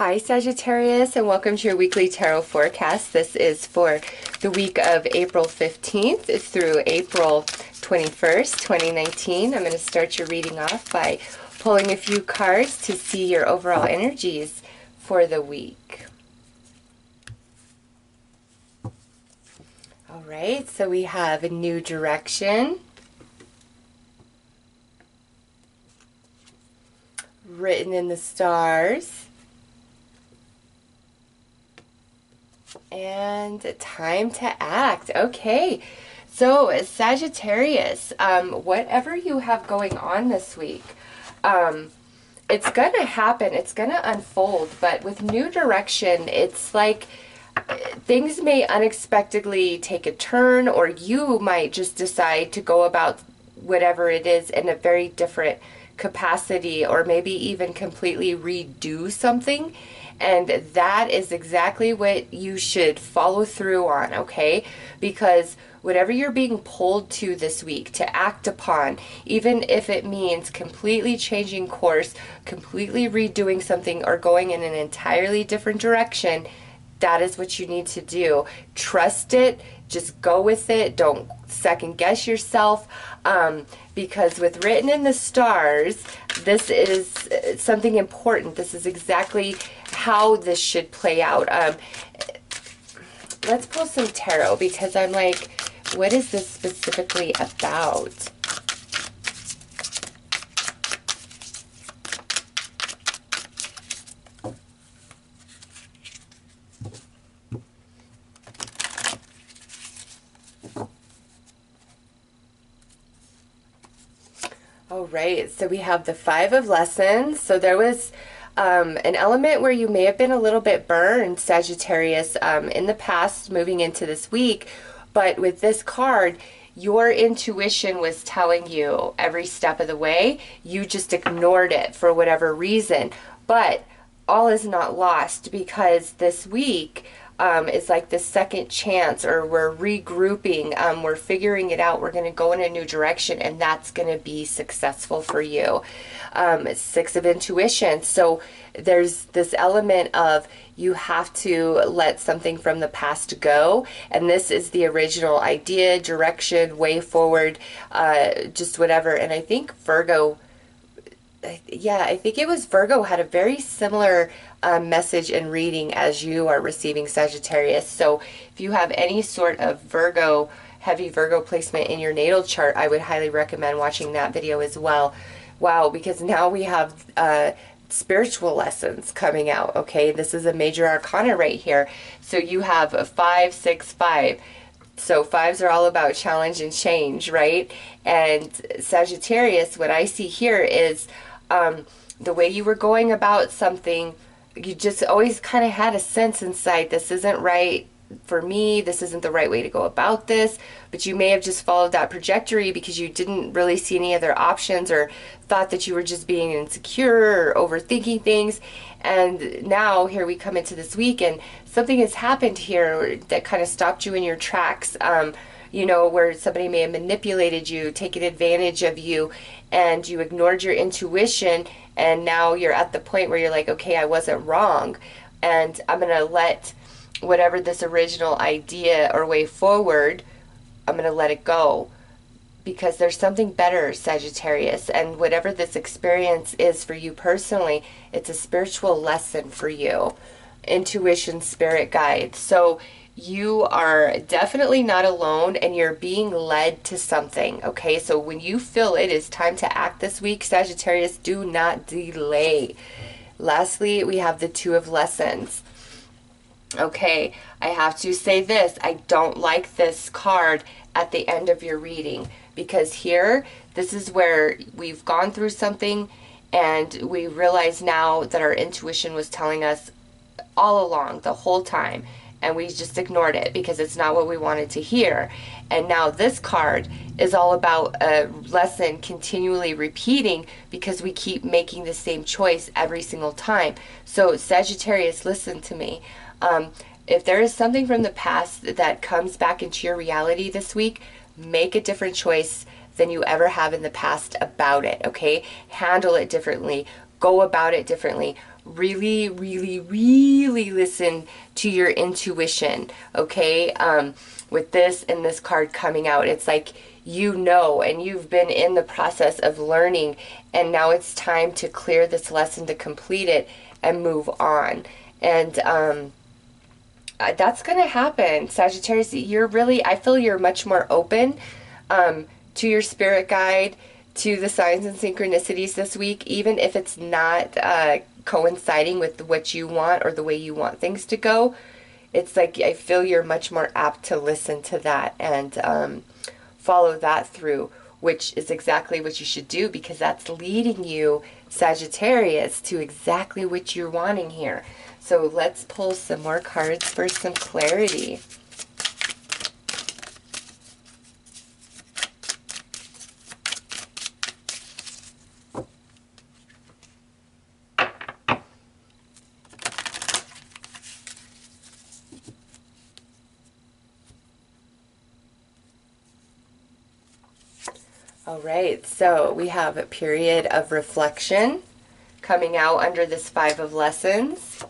Hi Sagittarius and welcome to your weekly tarot forecast. This is for the week of April 15th through April 21st, 2019. I'm going to start your reading off by pulling a few cards to see your overall energies for the week. All right, so we have a new direction. Written in the stars. And time to act. Okay. So, Sagittarius, um, whatever you have going on this week, um, it's going to happen. It's going to unfold. But with new direction, it's like things may unexpectedly take a turn, or you might just decide to go about whatever it is in a very different capacity, or maybe even completely redo something and that is exactly what you should follow through on, okay? Because whatever you're being pulled to this week to act upon, even if it means completely changing course, completely redoing something, or going in an entirely different direction, that is what you need to do. Trust it, just go with it, don't second guess yourself. Um, because with written in the stars, this is something important. This is exactly how this should play out. Um, let's pull some tarot because I'm like, what is this specifically about? All right, so we have the five of lessons. So there was um, an element where you may have been a little bit burned, Sagittarius, um, in the past, moving into this week. But with this card, your intuition was telling you every step of the way. You just ignored it for whatever reason. But all is not lost because this week, um, is like the second chance or we're regrouping um, we're figuring it out we're going to go in a new direction and that's going to be successful for you. Um, six of intuition. So there's this element of you have to let something from the past go. And this is the original idea direction way forward uh, just whatever. And i think virgo yeah, I think it was Virgo had a very similar uh, message and reading as you are receiving Sagittarius. So if you have any sort of Virgo, heavy Virgo placement in your natal chart, I would highly recommend watching that video as well. Wow, because now we have uh, spiritual lessons coming out. Okay, this is a major arcana right here. So you have a five, six, five. So fives are all about challenge and change, right? And Sagittarius, what I see here is um, the way you were going about something, you just always kind of had a sense inside this isn't right for me, this isn't the right way to go about this, but you may have just followed that trajectory because you didn't really see any other options or thought that you were just being insecure or overthinking things. And now here we come into this week and something has happened here that kind of stopped you in your tracks. Um, you know, where somebody may have manipulated you, taken advantage of you, and you ignored your intuition, and now you're at the point where you're like, okay, I wasn't wrong, and I'm going to let whatever this original idea or way forward, I'm going to let it go because there's something better, Sagittarius. And whatever this experience is for you personally, it's a spiritual lesson for you. Intuition, spirit guide. So you are definitely not alone and you're being led to something. Okay, so when you feel it is time to act this week, Sagittarius, do not delay. Lastly, we have the Two of Lessons. Okay, I have to say this I don't like this card at the end of your reading because here, this is where we've gone through something and we realize now that our intuition was telling us all along, the whole time and we just ignored it because it's not what we wanted to hear. And now this card is all about a lesson continually repeating because we keep making the same choice every single time. So, Sagittarius, listen to me. Um, if there is something from the past that comes back into your reality this week, make a different choice than you ever have in the past about it, okay? Handle it differently go about it differently. Really, really, really listen to your intuition, okay? Um, with this and this card coming out, it's like you know and you've been in the process of learning, and now it's time to clear this lesson to complete it and move on. And um, uh, that's going to happen. Sagittarius, you're really, I feel you're much more open um, to your spirit guide, to the signs and synchronicities this week, even if it's not uh, coinciding with what you want or the way you want things to go. It's like I feel you're much more apt to listen to that and um, follow that through, which is exactly what you should do because that's leading you, Sagittarius, to exactly what you're wanting here. So let's pull some more cards for some clarity. Right, so we have a period of reflection coming out under this Five of Lessons.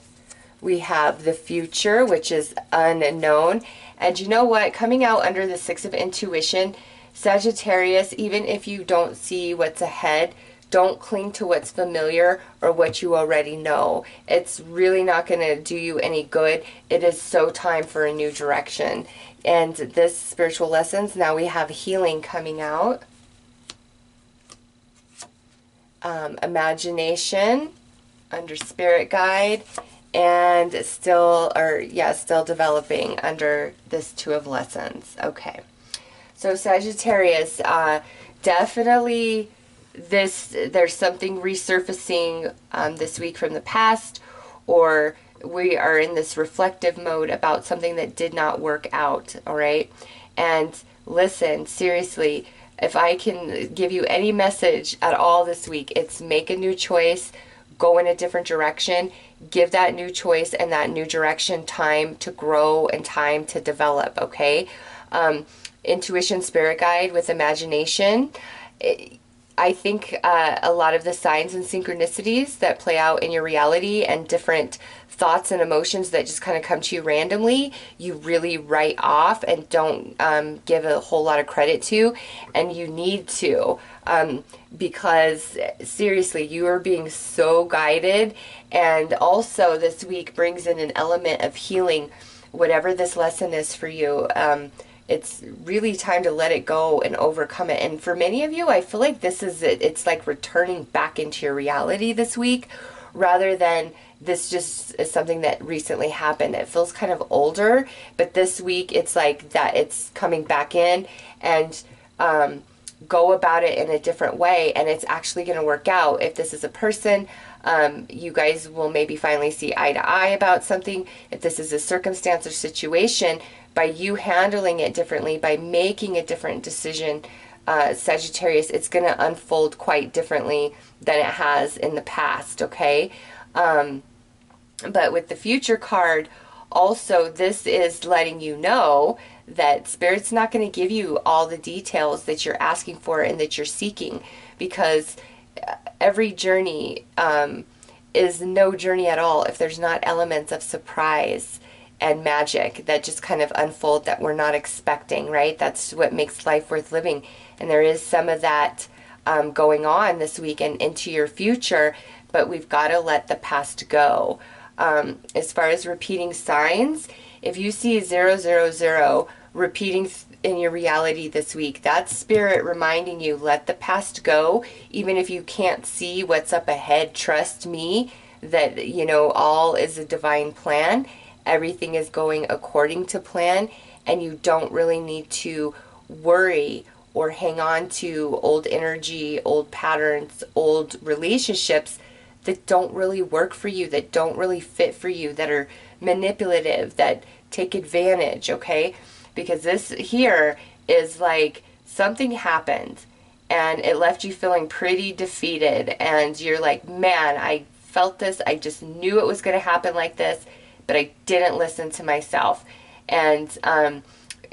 We have the future, which is unknown. And you know what? Coming out under the Six of Intuition, Sagittarius, even if you don't see what's ahead, don't cling to what's familiar or what you already know. It's really not going to do you any good. It is so time for a new direction. And this spiritual lessons, now we have healing coming out. Um, imagination under spirit guide and still, or yeah, still developing under this Two of Lessons. Okay. So Sagittarius, uh, definitely this, there's something resurfacing um, this week from the past, or we are in this reflective mode about something that did not work out, all right? And listen, seriously, if I can give you any message at all this week, it's make a new choice, go in a different direction, give that new choice and that new direction time to grow and time to develop, okay? Um, intuition spirit guide with imagination. I think uh, a lot of the signs and synchronicities that play out in your reality and different thoughts and emotions that just kind of come to you randomly, you really write off and don't um, give a whole lot of credit to, and you need to um, because seriously, you are being so guided, and also this week brings in an element of healing, whatever this lesson is for you. Um, it's really time to let it go and overcome it. And for many of you, I feel like this is it. It's like returning back into your reality this week rather than this just is something that recently happened. It feels kind of older, but this week it's like that it's coming back in and um, go about it in a different way and it's actually going to work out. If this is a person, um, you guys will maybe finally see eye to eye about something. If this is a circumstance or situation, by you handling it differently, by making a different decision, uh, Sagittarius, it's going to unfold quite differently than it has in the past, okay? Um, but with the future card, also, this is letting you know that Spirit's not going to give you all the details that you're asking for and that you're seeking because uh, every journey um, is no journey at all if there's not elements of surprise and magic that just kind of unfold that we're not expecting, right? That's what makes life worth living. And there is some of that um, going on this week and into your future, but we've got to let the past go. Um, as far as repeating signs, if you see zero, zero, zero repeating in your reality this week, that's spirit reminding you, let the past go. Even if you can't see what's up ahead, trust me that, you know, all is a divine plan everything is going according to plan and you don't really need to worry or hang on to old energy, old patterns, old relationships that don't really work for you, that don't really fit for you, that are manipulative, that take advantage, okay? Because this here is like something happened and it left you feeling pretty defeated and you're like, man, I felt this. I just knew it was going to happen like this but I didn't listen to myself. And, um,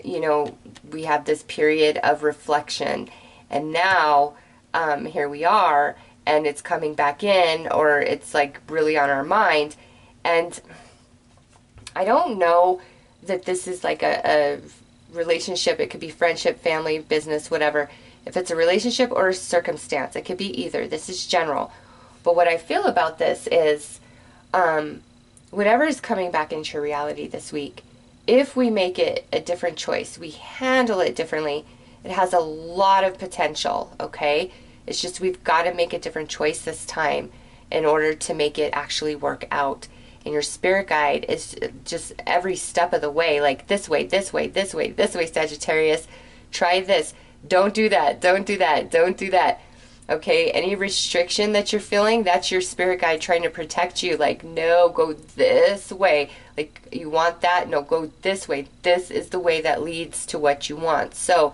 you know, we have this period of reflection. And now, um, here we are, and it's coming back in or it's like really on our mind. And I don't know that this is like a, a relationship. It could be friendship, family, business, whatever. If it's a relationship or a circumstance, it could be either. This is general. But what I feel about this is um, whatever is coming back into your reality this week, if we make it a different choice, we handle it differently, it has a lot of potential, okay? It's just we've got to make a different choice this time in order to make it actually work out. And your spirit guide is just every step of the way, like this way, this way, this way, this way, Sagittarius. Try this. Don't do that. Don't do that. Don't do that. Okay, any restriction that you're feeling, that's your spirit guide trying to protect you. Like, no, go this way. Like, you want that? No, go this way. This is the way that leads to what you want. So,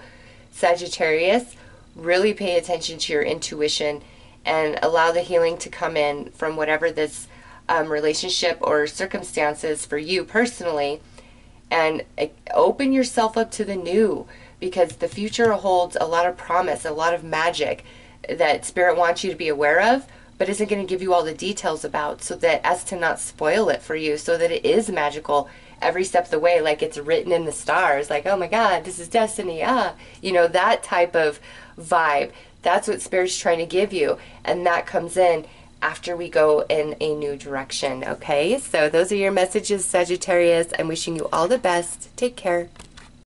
Sagittarius, really pay attention to your intuition and allow the healing to come in from whatever this um, relationship or circumstances for you personally. And eh, open yourself up to the new because the future holds a lot of promise, a lot of magic that spirit wants you to be aware of but isn't going to give you all the details about so that as to not spoil it for you so that it is magical every step of the way like it's written in the stars like oh my god this is destiny ah you know that type of vibe. That's what spirit's trying to give you and that comes in after we go in a new direction okay? So those are your messages sagittarius i'm wishing you all the best. Take care